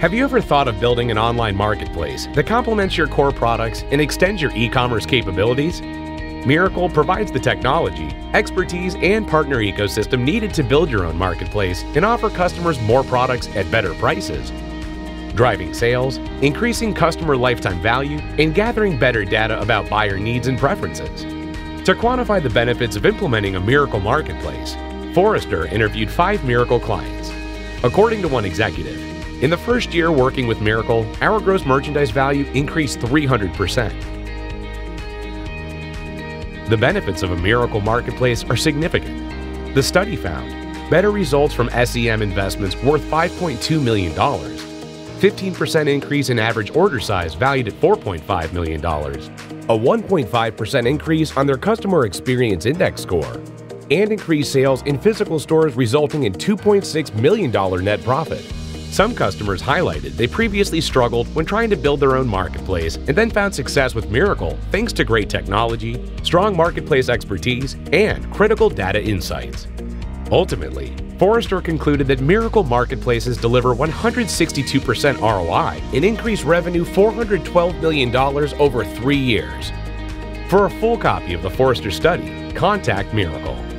Have you ever thought of building an online marketplace that complements your core products and extends your e commerce capabilities? Mirakl provides the technology, expertise, and partner ecosystem needed to build your own marketplace and offer customers more products at better prices. Driving sales, increasing customer lifetime value, and gathering better data about buyer needs and preferences. To quantify the benefits of implementing a Mirakl marketplace, Forrester interviewed five Mirakl clients. According to one executive, in the first year working with Mirakl, our gross merchandise value increased 300%. The benefits of a Mirakl marketplace are significant. The study found better results from SEM investments worth $5.2 million, 15% increase in average order size valued at $4.5 million, a 1.5% increase on their customer experience index score, and increased sales in physical stores resulting in $2.6 million net profit. Some customers highlighted they previously struggled when trying to build their own marketplace and then found success with Mirakl thanks to great technology, strong marketplace expertise, and critical data insights. Ultimately, Forrester concluded that Mirakl marketplaces deliver 162% ROI and increase revenue $412 million over three years. For a full copy of the Forrester study, contact Mirakl